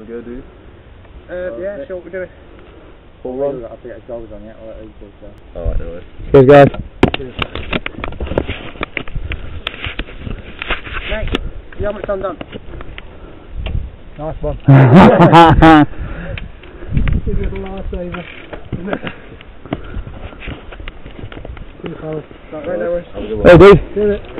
we go, do you? Uh, yeah, sure, we'll do it. Full run? I think it's goals on yet, or at least so. Alright, no worries. Cheers, guys. Mate, you helmet's undone. Nice one. Give you a lifesaver. Cheers, fellas. Right, right, no worries. Have a good hey, dude. Do it.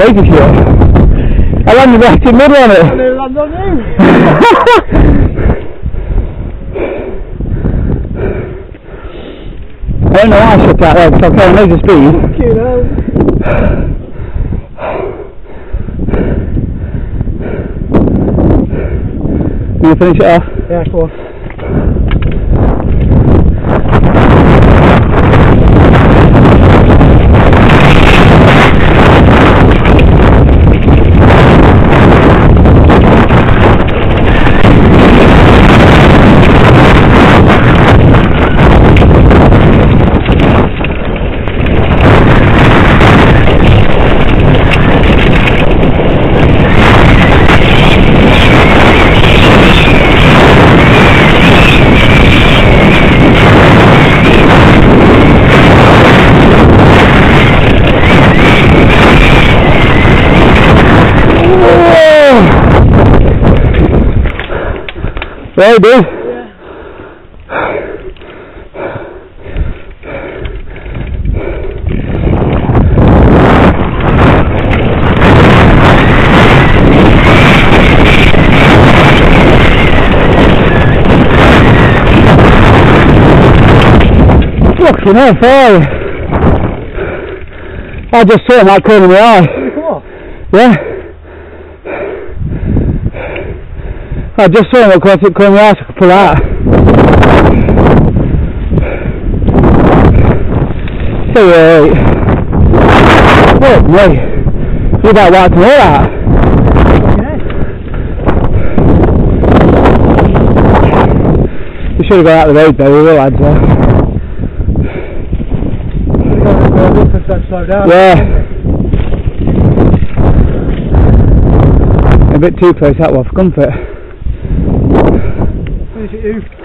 Sure. How long you left your middle on it? I don't know why I shut that leg, so I can't make the speed. You know. You finish it off? Yeah, go on. Well, dude. Fucking hell, fire. I just saw him corner of my eye. Yeah. I just saw him across the corner of my eye, so uh, fuck me. You about them all out. You should have got out of the road though, we were lads there. Yeah. A bit too close that one for comfort. You.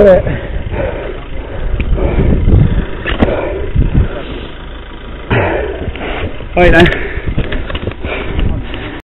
Look at it. Right then.